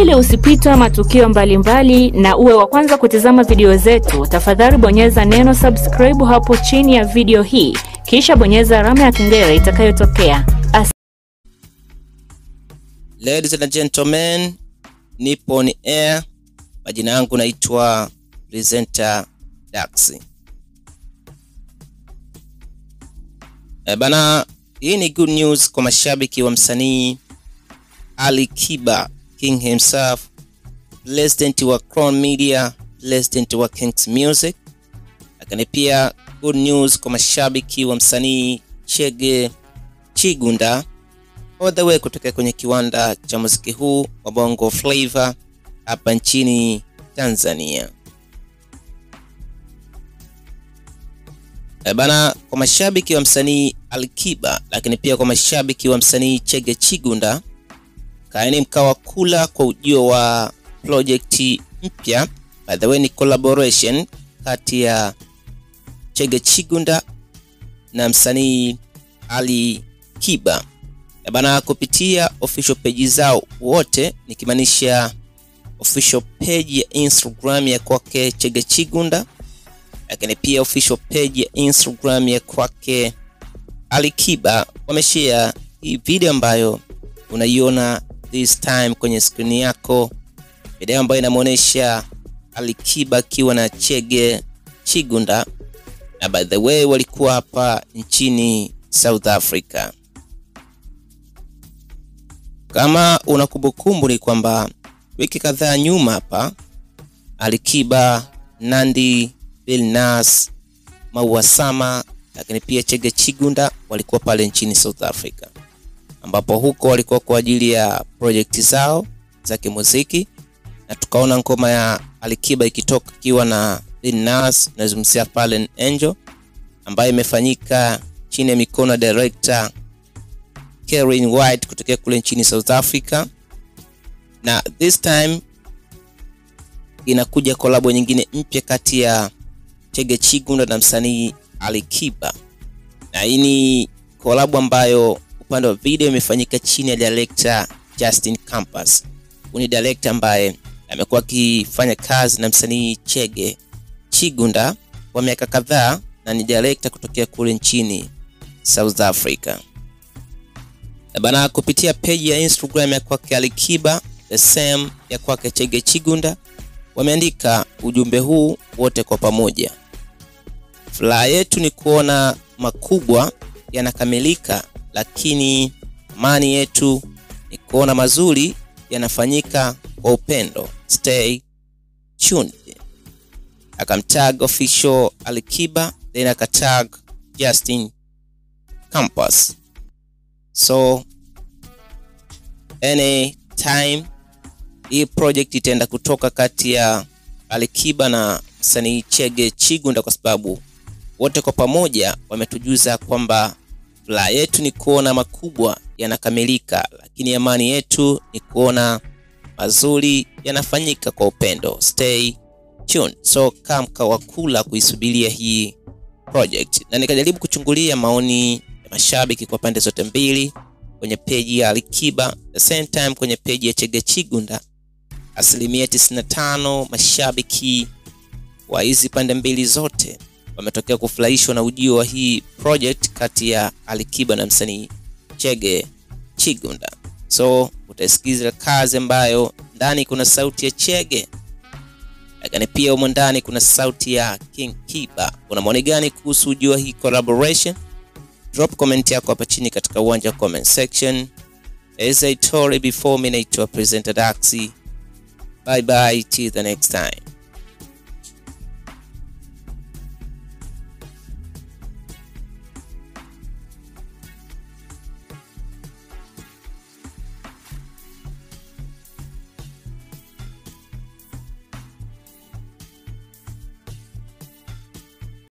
Ili usipitwe matukio mbalimbali mbali na uwe wa kwanza kutizama video zetu, tafadhali bonyeza neno subscribe hapo chini ya video hii, kisha bonyeza alama ya kengele itakayotokea. Ladies and gentlemen, nipo air. Majina yangu naitwa presenter Dax. E bana, hii ni good news kwa mashabiki wa msanii Ali Kiba King himself, president wa Crown Media, president wa Kings Music. Lakini pia good news kwa mashabiki wa msanii Chege Chigunda all the way kutoka kwenye kiwanda cha muziki huu wa Bongo Flava hapa nchini Tanzania. E bana, kwa mashabiki wa msanii Alikiba, lakini pia kwa mashabiki wa msanii Chege Chigunda, kaeni mkawa kula kwa ujio wa projekti mpya. By the way, ni collaboration kati ya Chege Chigunda na msanii Ali Kiba bana, kupitia official page zao wote, nikimaanisha official page ya Instagram ya kwake Chege Chigunda, lakini pia official page ya Instagram ya kwake Ali Kiba wameshare hii video ambayo unaiona this time kwenye skrini yako, video ambayo inamwonyesha Alikiba akiwa na Chege Chigunda, na by the way walikuwa hapa nchini South Africa. Kama una kumbukumbu ni kwamba wiki kadhaa nyuma hapa Alikiba, Nandi, Billnass, Mauasama lakini pia Chege Chigunda walikuwa pale nchini South Africa, ambapo huko walikuwa kwa ajili ya projekti zao za kimuziki, na tukaona ngoma ya Alikiba ikitoka ikiwa na Billnass, nazungumzia Fallen Angel ambayo imefanyika chini ya mikono ya director Karen White kutokea kule nchini South Africa, na this time inakuja kolabo nyingine mpya kati ya Chege Chigunda na msanii Alikiba, na hii ni kolabo ambayo upande wa video imefanyika chini ya director Justin Campus. Huyu ni director ambaye amekuwa akifanya kazi na msanii Chege Chigunda kwa miaka kadhaa na ni director kutokea kule nchini South Africa. Bana, kupitia page ya Instagram ya kwake Alikiba the same ya kwake Chege Chigunda wameandika ujumbe huu wote kwa pamoja. Furaha yetu ni kuona makubwa yanakamilika, lakini amani yetu ni kuona mazuri yanafanyika kwa upendo. Stay tuned. Akamtag official Alikiba then akatag Justin Campus. So any time hii project itaenda kutoka kati ya Alikiba na msanii Chege Chigunda, kwa sababu wote kwa pamoja wametujuza kwamba furaha yetu ni kuona makubwa yanakamilika, lakini amani yetu ni kuona mazuri yanafanyika kwa upendo. Stay tuned. So kamka wakula kuisubiria hii project, na nikajaribu kuchungulia maoni ya mashabiki kwa pande zote mbili kwenye peji ya Alikiba, the same time kwenye peji ya Chege Chigunda. Asilimia 95 mashabiki wa hizi pande mbili zote wametokea kufurahishwa na ujio wa hii project kati ya Alikiba na msanii Chege Chigunda. So utaisikiza kazi ambayo ndani kuna sauti ya Chege, lakini pia humo ndani kuna sauti ya King Kiba. Una maoni gani kuhusu ujio wa hii collaboration? Drop comment yako hapa chini katika uwanja wa comment section. As I told you before, mimi naitwa presenter Daxi. Bye bye till the next time.